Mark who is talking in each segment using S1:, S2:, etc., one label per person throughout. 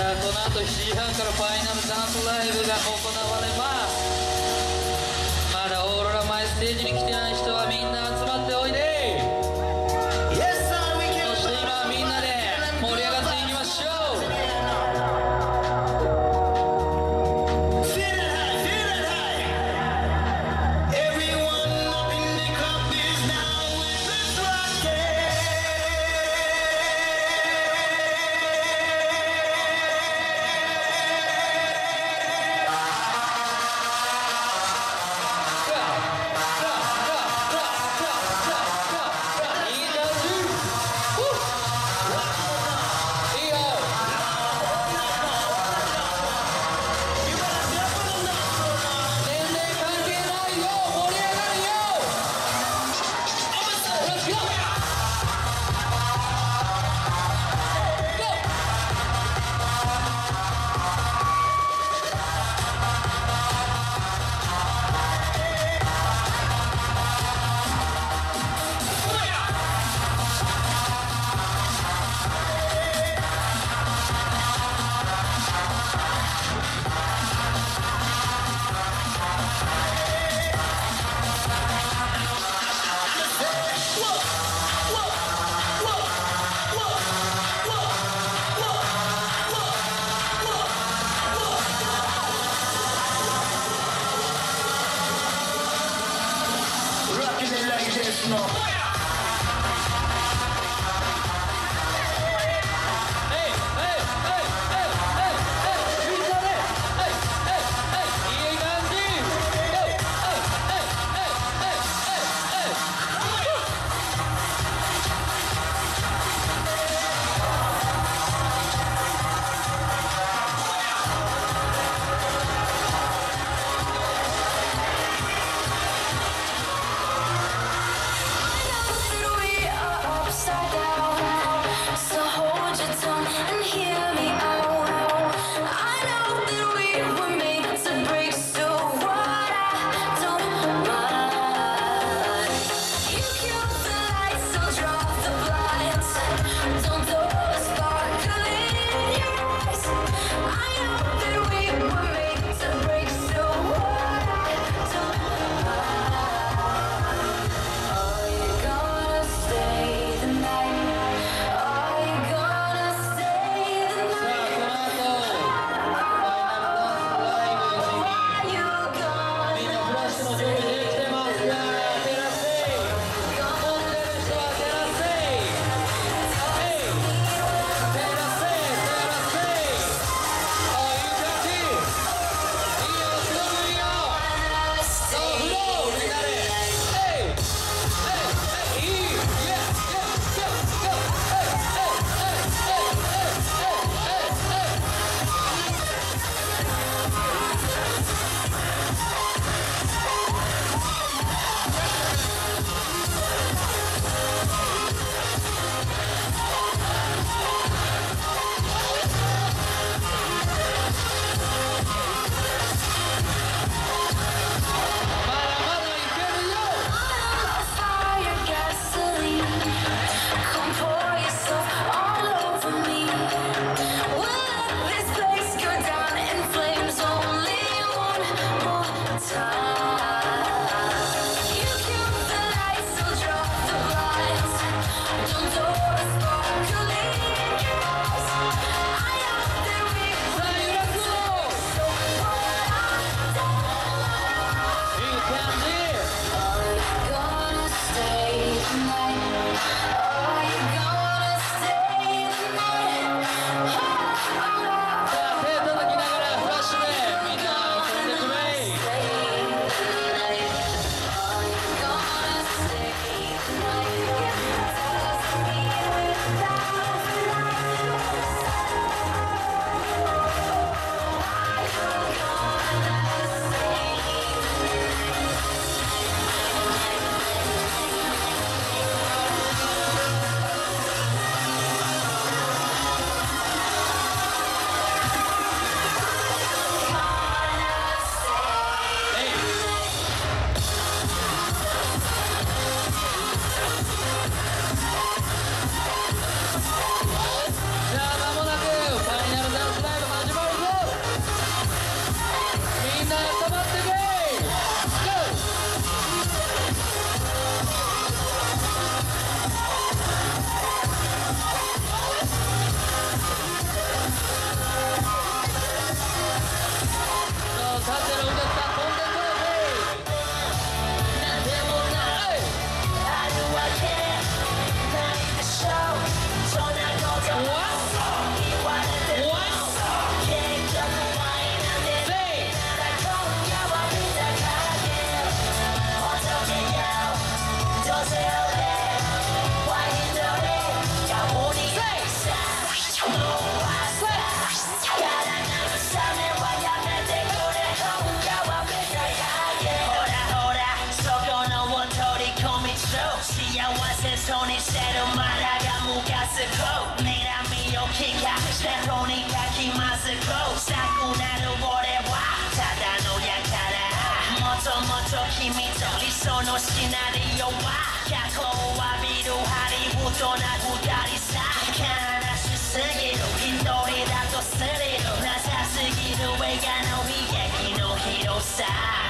S1: この後7時半からファイナルダンスライブが行われます。まだオーロラ前ステージに来てない人はみんな
S2: Sad.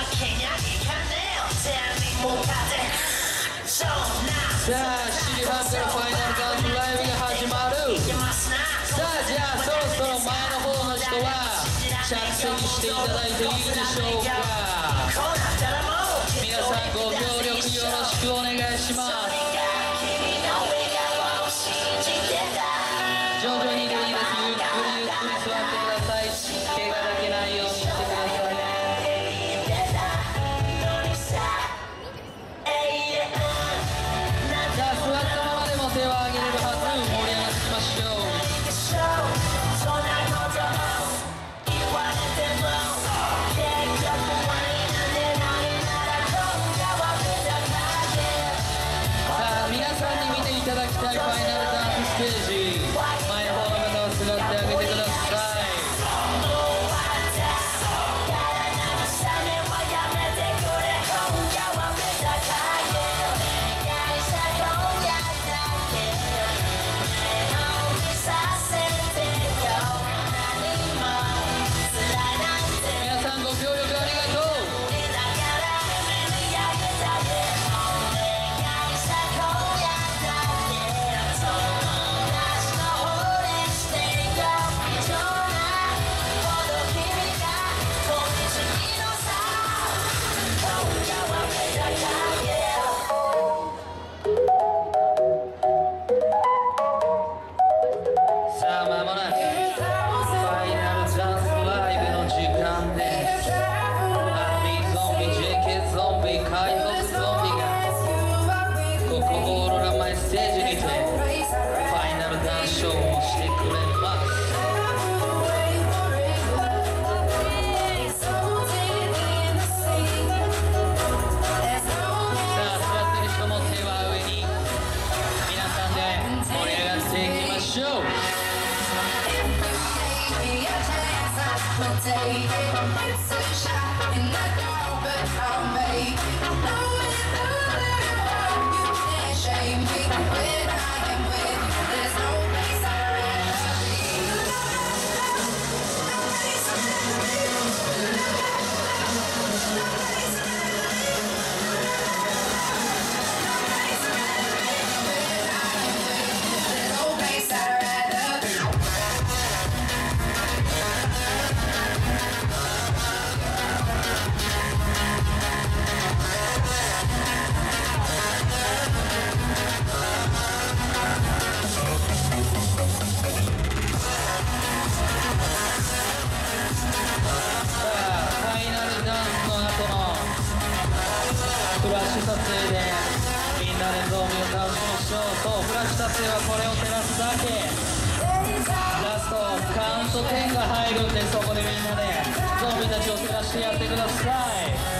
S2: さあシリバッ
S1: クファイナルカウントライブが始まる。さあじゃあそろそろ前の方の人は着席していただいていいでしょうか。皆さんご協力よろしくお願いします。点が入るんでそこでみんなで、ゾンビたちを探してやってください。